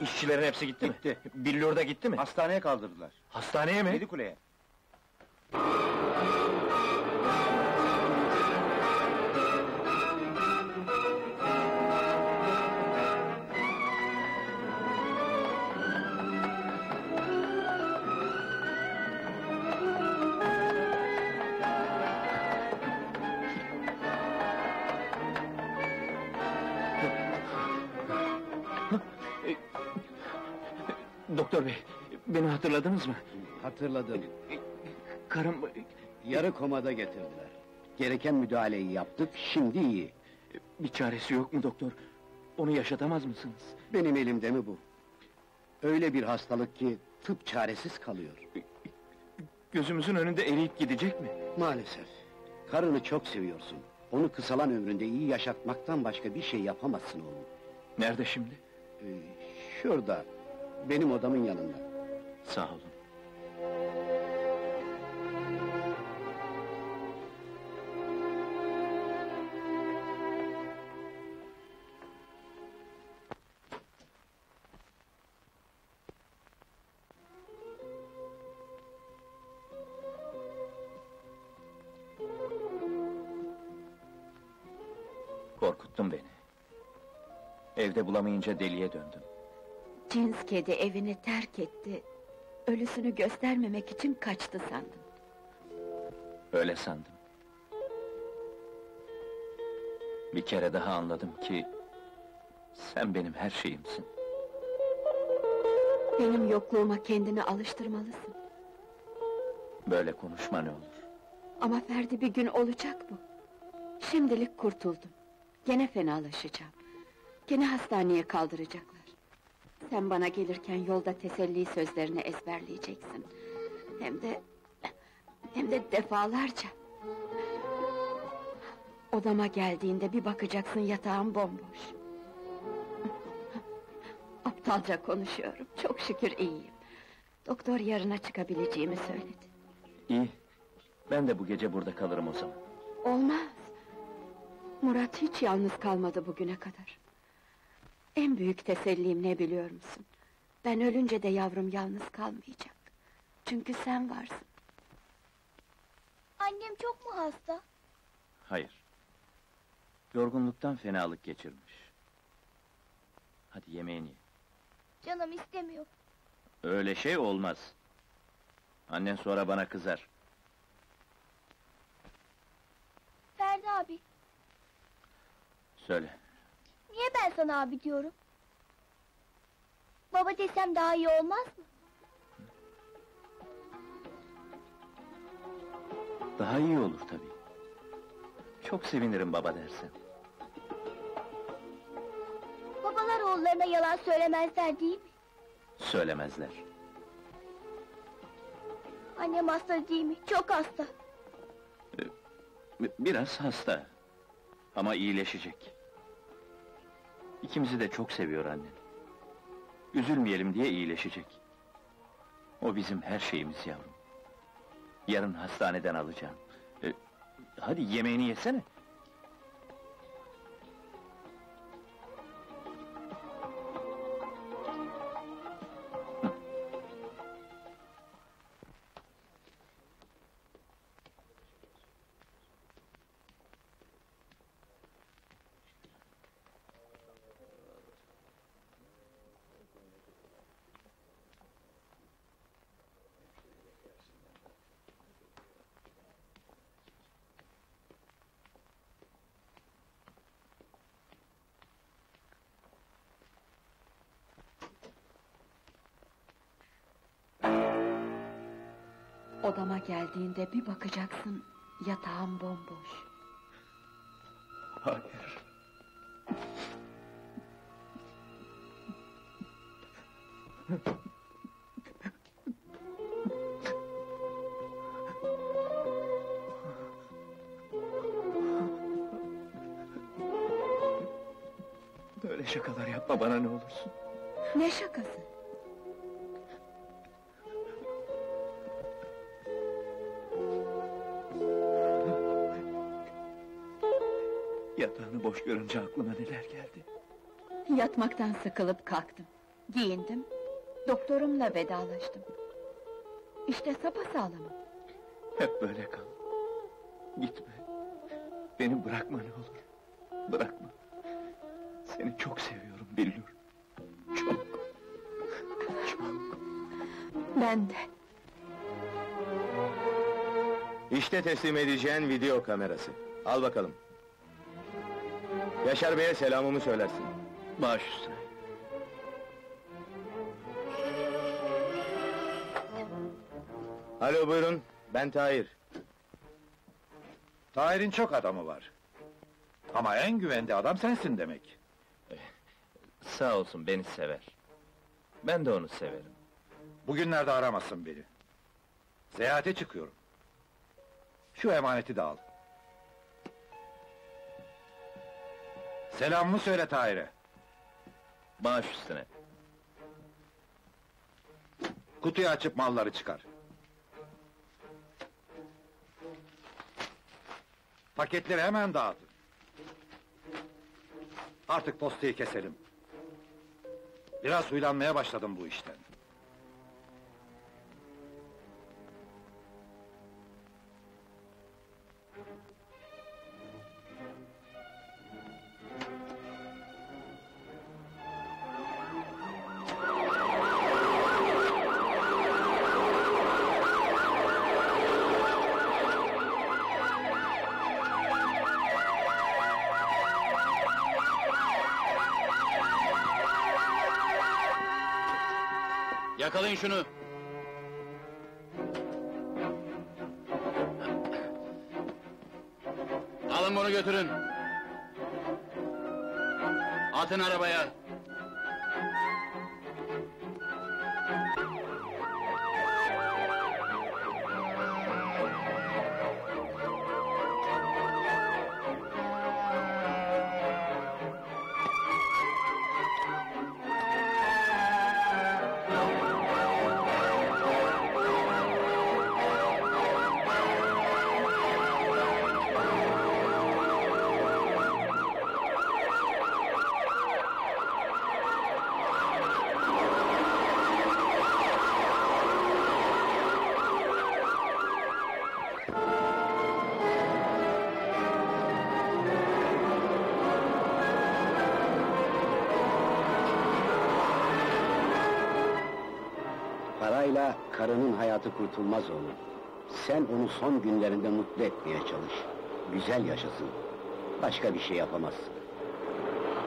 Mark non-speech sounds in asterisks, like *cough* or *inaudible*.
İşçilerin hepsi gitti, Gitti. mi? Billur da gitti mi? Hastaneye kaldırdılar. Hastaneye mi? Yedi Doktor bey, beni hatırladınız mı? Hatırladım. *laughs* Karım... Yarı komada getirdiler. Gereken müdahaleyi yaptık, şimdi iyi. Bir çaresi yok mu doktor? Onu yaşatamaz mısınız? Benim elimde mi bu? Öyle bir hastalık ki tıp çaresiz kalıyor. Gözümüzün önünde eriyip gidecek mi? Maalesef. Karını çok seviyorsun. Onu kısalan ömründe iyi yaşatmaktan başka bir şey yapamazsın oğlum. Nerede şimdi? Ee, şurada, benim odamın yanında. Sağ olun. Korkuttun beni. Evde bulamayınca deliye döndüm. Cins kedi evini terk etti. Ölüsünü göstermemek için kaçtı sandım. Öyle sandım. Bir kere daha anladım ki... ...sen benim her şeyimsin. Benim yokluğuma kendini alıştırmalısın. Böyle konuşma ne olur. Ama Ferdi bir gün olacak bu. Şimdilik kurtuldum. Gene fenalaşacağım. Gene hastaneye kaldıracaklar. Sen bana gelirken yolda teselli sözlerini ezberleyeceksin. Hem de... Hem de defalarca. Odama geldiğinde bir bakacaksın yatağım bomboş. *laughs* Aptalca konuşuyorum. Çok şükür iyiyim. Doktor yarına çıkabileceğimi söyledi. İyi. Ben de bu gece burada kalırım o zaman. Olmaz. Murat hiç yalnız kalmadı bugüne kadar. En büyük tesellim ne biliyor musun? Ben ölünce de yavrum yalnız kalmayacak. Çünkü sen varsın. Annem çok mu hasta? Hayır. Yorgunluktan fenalık geçirmiş. Hadi yemeğini ye. Canım istemiyor. Öyle şey olmaz. Annen sonra bana kızar. Ferdi abi, Söyle. Niye ben sana abi diyorum? Baba desem daha iyi olmaz mı? Daha iyi olur tabii. Çok sevinirim baba dersen. Babalar oğullarına yalan söylemezler değil mi? Söylemezler. Annem hasta değil mi? Çok hasta. B- Biraz hasta. Ama iyileşecek. İkimizi de çok seviyor annen. Üzülmeyelim diye iyileşecek. O bizim her şeyimiz yavrum. Yarın hastaneden alacağım. Ee, hadi yemeğini yesene. Odama geldiğinde bir bakacaksın yatağım bomboş. Hayır. Böyle şakalar yapma bana ne olursun. Ne şakası? Yatağını boş görünce aklıma neler geldi. Yatmaktan sıkılıp kalktım. Giyindim, doktorumla vedalaştım. İşte sapasağlamım. Hep böyle kal. Gitme. Beni bırakma ne olur. Bırakma. Seni çok seviyorum Billur. Çok. Ben de. İşte teslim edeceğin video kamerası. Al bakalım. Yaşar Bey'e selamımı söylersin. Baş üstüne. Alo buyurun, ben Tahir. Tahir'in çok adamı var. Ama en güvende adam sensin demek. Sağ olsun beni sever. Ben de onu severim. Bugünlerde aramasın beni. Seyahate çıkıyorum. Şu emaneti de al. Selamımı söyle Tahir'e. Baş üstüne. Kutuyu açıp malları çıkar. Paketleri hemen dağıtın. Artık postayı keselim. Biraz huylanmaya başladım bu işten. Yakalayın şunu. Alın bunu götürün. Atın arabaya. Parayla karının hayatı kurtulmaz oğlum. Sen onu son günlerinde mutlu etmeye çalış. Güzel yaşasın. Başka bir şey yapamazsın.